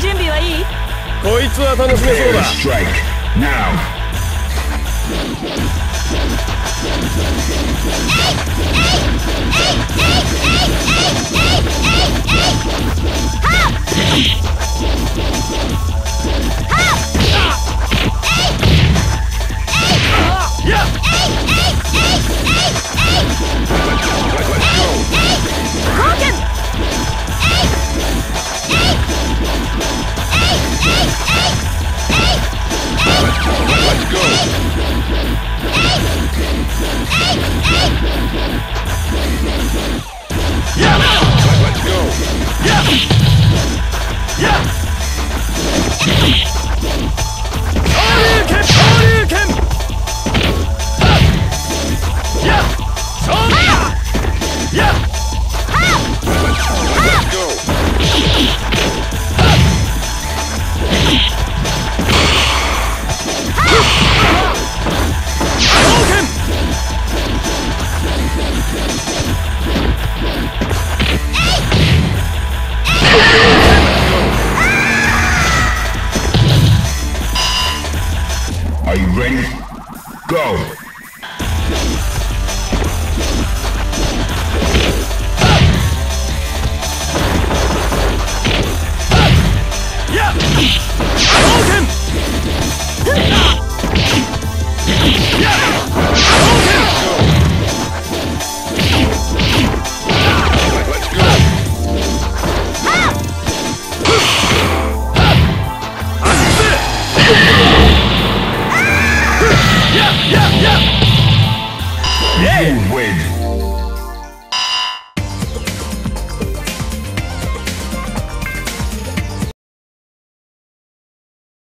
準備はいい？こいつは楽しめそうだ Are you ready? Go. Ah!